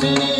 see.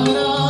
Ram Ram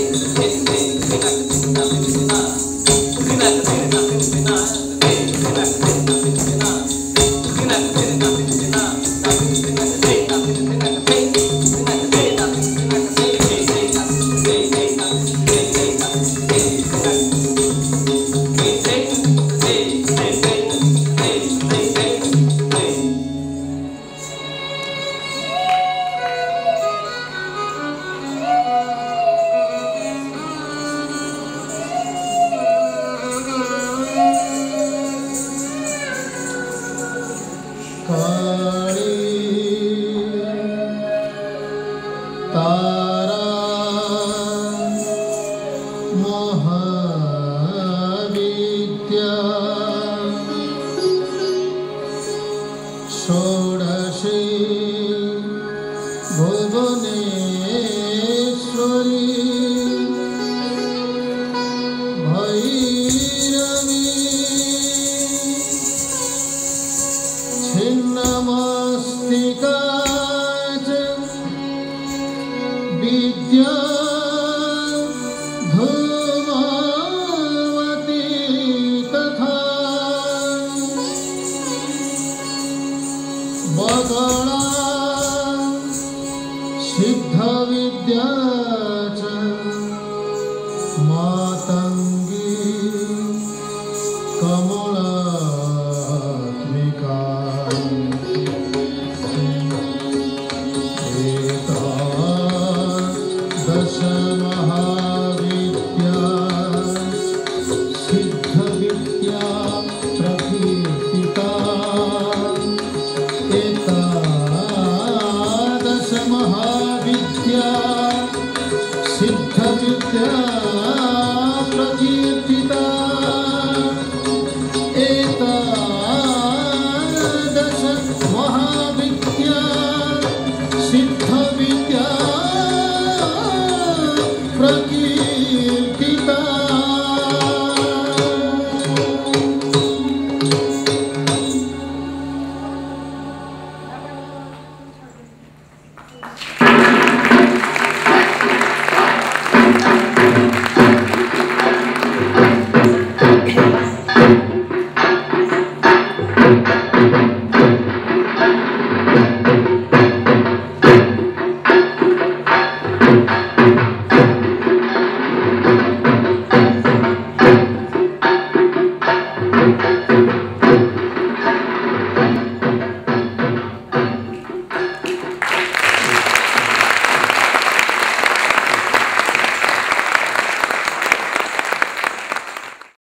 सकला सिद्धविद्या